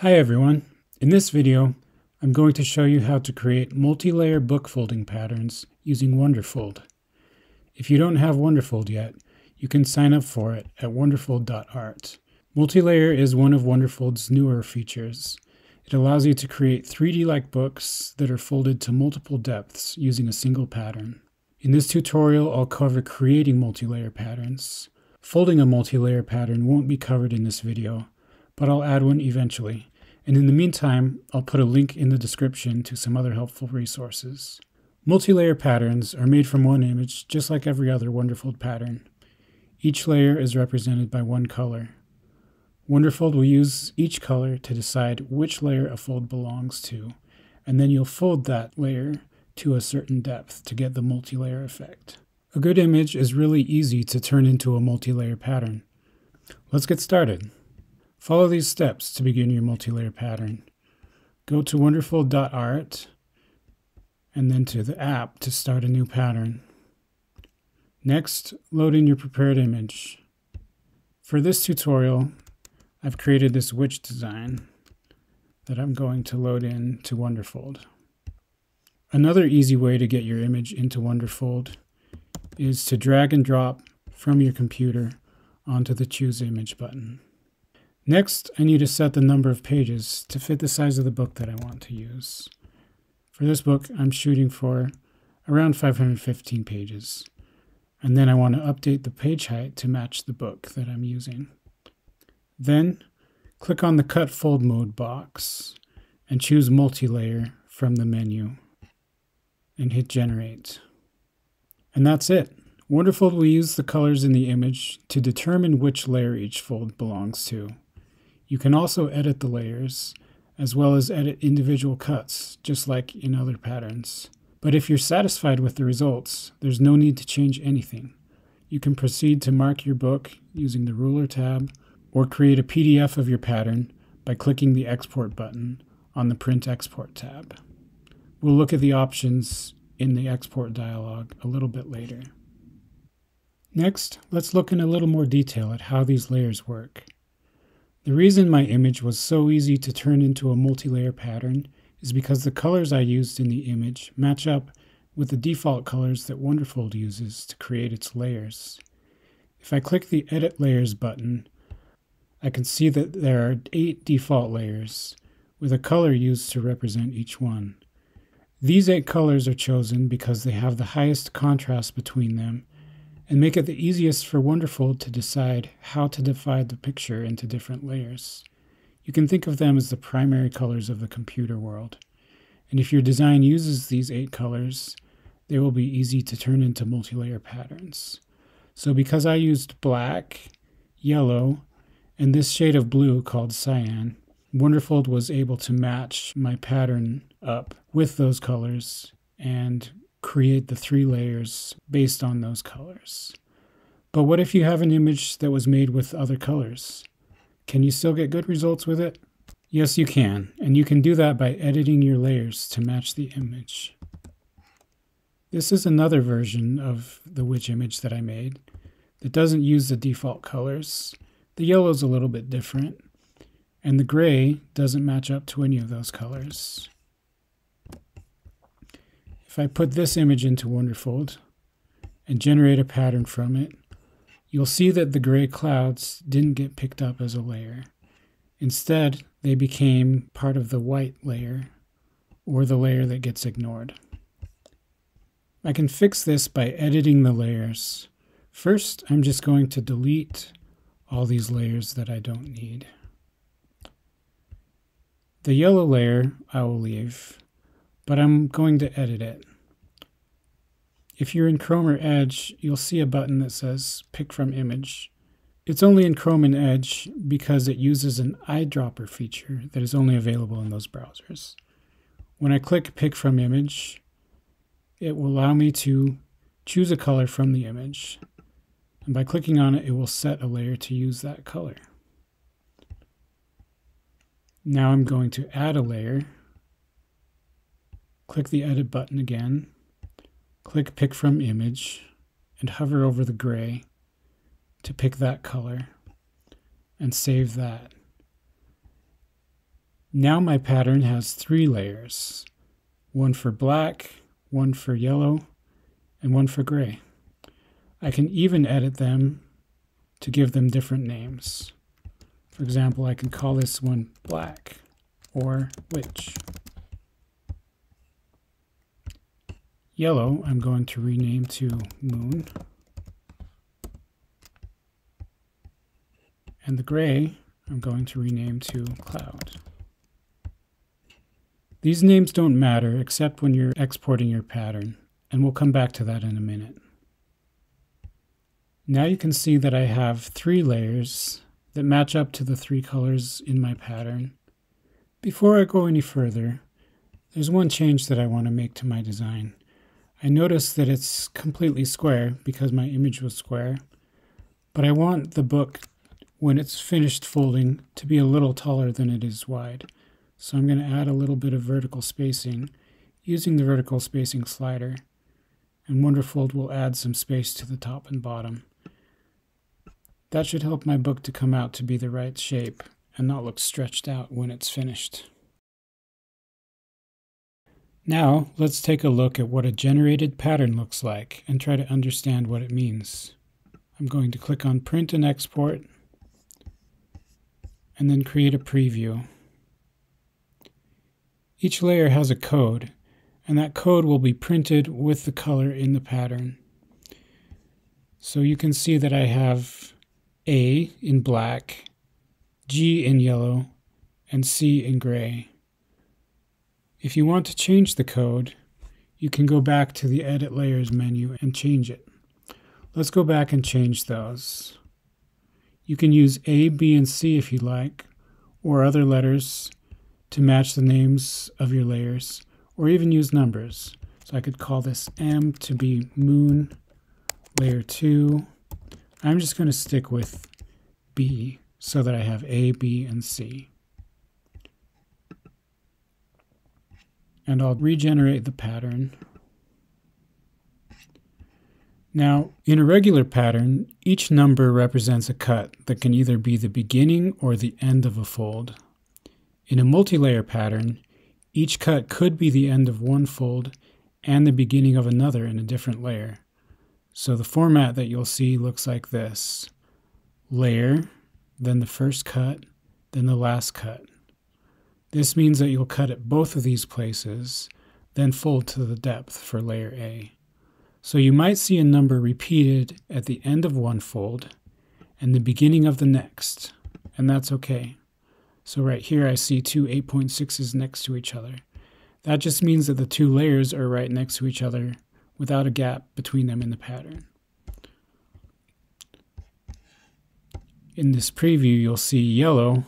Hi everyone. In this video, I'm going to show you how to create multi-layer book folding patterns using Wunderfold. If you don't have Wunderfold yet, you can sign up for it at wunderfold.art. Multi-layer is one of Wunderfold's newer features. It allows you to create 3D-like books that are folded to multiple depths using a single pattern. In this tutorial, I'll cover creating multi-layer patterns. Folding a multi-layer pattern won't be covered in this video, but I'll add one eventually. And in the meantime, I'll put a link in the description to some other helpful resources. Multi-layer patterns are made from one image, just like every other Wunderfold pattern. Each layer is represented by one color. Wunderfold will use each color to decide which layer a fold belongs to, and then you'll fold that layer to a certain depth to get the multi-layer effect. A good image is really easy to turn into a multi-layer pattern. Let's get started. Follow these steps to begin your multi-layer pattern. Go to wunderfold.art and then to the app to start a new pattern. Next, load in your prepared image. For this tutorial, I've created this witch design that I'm going to load in to Wunderfold. Another easy way to get your image into Wunderfold is to drag and drop from your computer onto the Choose Image button. Next, I need to set the number of pages to fit the size of the book that I want to use. For this book, I'm shooting for around 515 pages. And then I want to update the page height to match the book that I'm using. Then, click on the Cut Fold Mode box and choose Multi-Layer from the menu and hit Generate. And that's it. Wunderfold will use the colors in the image to determine which layer each fold belongs to. You can also edit the layers, as well as edit individual cuts, just like in other patterns. But if you're satisfied with the results, there's no need to change anything. You can proceed to mark your book using the Ruler tab, or create a PDF of your pattern by clicking the Export button on the Print Export tab. We'll look at the options in the Export dialog a little bit later. Next, let's look in a little more detail at how these layers work. The reason my image was so easy to turn into a multi-layer pattern is because the colors I used in the image match up with the default colors that Wunderfold uses to create its layers. If I click the Edit Layers button, I can see that there are eight default layers, with a color used to represent each one. These eight colors are chosen because they have the highest contrast between them and make it the easiest for Wunderfold to decide how to divide the picture into different layers. You can think of them as the primary colors of the computer world. And if your design uses these eight colors, they will be easy to turn into multi-layer patterns. So because I used black, yellow, and this shade of blue called cyan, Wunderfold was able to match my pattern up with those colors and create the three layers based on those colors. But what if you have an image that was made with other colors? Can you still get good results with it? Yes, you can, and you can do that by editing your layers to match the image. This is another version of the witch image that I made that doesn't use the default colors. The yellow is a little bit different, and the gray doesn't match up to any of those colors. If I put this image into Wunderfold and generate a pattern from it, you'll see that the gray clouds didn't get picked up as a layer. Instead, they became part of the white layer, or the layer that gets ignored. I can fix this by editing the layers. First, I'm just going to delete all these layers that I don't need. The yellow layer I will leave, but I'm going to edit it. If you're in Chrome or Edge, you'll see a button that says Pick from Image. It's only in Chrome and Edge because it uses an eyedropper feature that is only available in those browsers. When I click Pick from Image, it will allow me to choose a color from the image. And by clicking on it, it will set a layer to use that color. Now I'm going to add a layer. Click the Edit button again. Click Pick from Image and hover over the gray to pick that color and save that. Now my pattern has three layers, one for black, one for yellow, and one for gray. I can even edit them to give them different names. For example, I can call this one black or witch. Yellow, I'm going to rename to moon. And the gray, I'm going to rename to cloud. These names don't matter except when you're exporting your pattern, and we'll come back to that in a minute. Now you can see that I have three layers that match up to the three colors in my pattern. Before I go any further, there's one change that I want to make to my design. I notice that it's completely square because my image was square, but I want the book, when it's finished folding, to be a little taller than it is wide. So I'm going to add a little bit of vertical spacing using the vertical spacing slider, and Wunderfold will add some space to the top and bottom. That should help my book to come out to be the right shape and not look stretched out when it's finished. Now, let's take a look at what a generated pattern looks like and try to understand what it means. I'm going to click on Print and Export, and then create a preview. Each layer has a code, and that code will be printed with the color in the pattern. So you can see that I have A in black, G in yellow, and C in gray. If you want to change the code, you can go back to the Edit Layers menu and change it. Let's go back and change those. You can use A, B, and C if you like, or other letters to match the names of your layers, or even use numbers. So I could call this M to be moon, layer 2. I'm just going to stick with B so that I have A, B, and C. And I'll regenerate the pattern. Now, in a regular pattern, each number represents a cut that can either be the beginning or the end of a fold. In a multi-layer pattern, each cut could be the end of one fold and the beginning of another in a different layer. So the format that you'll see looks like this. Layer, then the first cut, then the last cut. This means that you'll cut at both of these places, then fold to the depth for layer A. So you might see a number repeated at the end of one fold and the beginning of the next, and that's okay. So right here I see two 8.6s next to each other. That just means that the two layers are right next to each other without a gap between them in the pattern. In this preview, you'll see yellow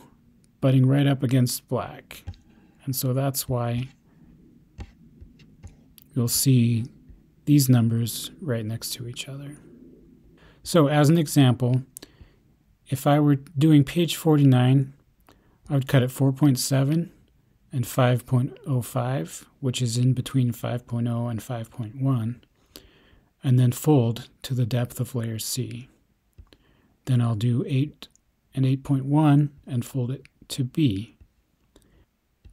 butting right up against black. And so that's why you'll see these numbers right next to each other. So as an example, if I were doing page 49, I would cut at 4.7 and 5.05, which is in between 5.0 and 5.1, and then fold to the depth of layer C. Then I'll do 8 and 8.1 and fold it to B.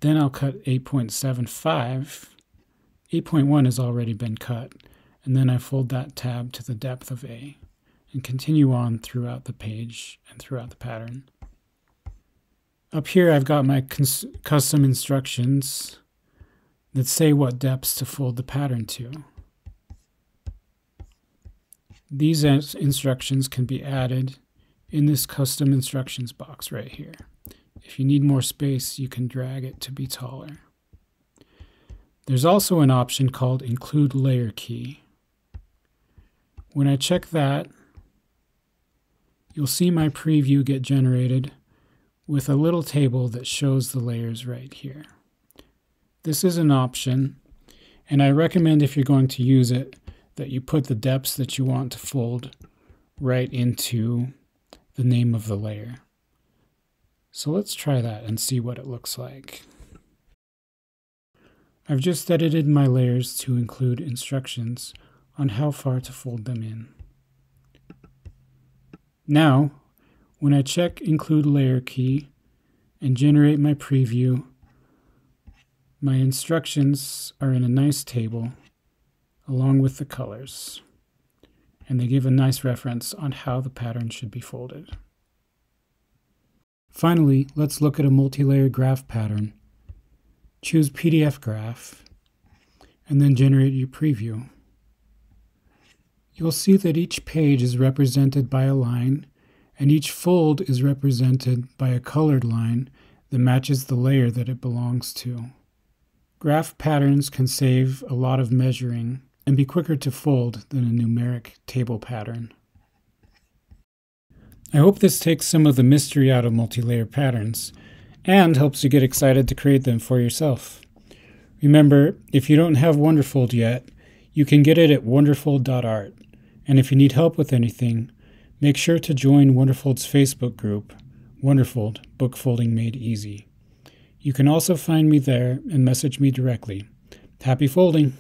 Then I'll cut 8.75. 8.1 has already been cut, and then I fold that tab to the depth of A and continue on throughout the page and throughout the pattern. Up here I've got my custom instructions that say what depths to fold the pattern to. These instructions can be added in this custom instructions box right here. If you need more space, you can drag it to be taller. There's also an option called Include Layer Key. When I check that, you'll see my preview get generated with a little table that shows the layers right here. This is an option, and I recommend if you're going to use it that you put the depths that you want to fold right into the name of the layer. So let's try that and see what it looks like. I've just edited my layers to include instructions on how far to fold them in. Now, when I check include layer key and generate my preview, My instructions are in a nice table along with the colors, and they give a nice reference on how the pattern should be folded. Finally, let's look at a multi-layer graph pattern. Choose PDF graph, and then generate your preview. You'll see that each page is represented by a line, and each fold is represented by a colored line that matches the layer that it belongs to. Graph patterns can save a lot of measuring and be quicker to fold than a numeric table pattern. I hope this takes some of the mystery out of multi-layer patterns and helps you get excited to create them for yourself. Remember, if you don't have Wunderfold yet, you can get it at wunderfold.art. And if you need help with anything, make sure to join Wunderfold's Facebook group, Wunderfold Book Folding Made Easy. You can also find me there and message me directly. Happy folding!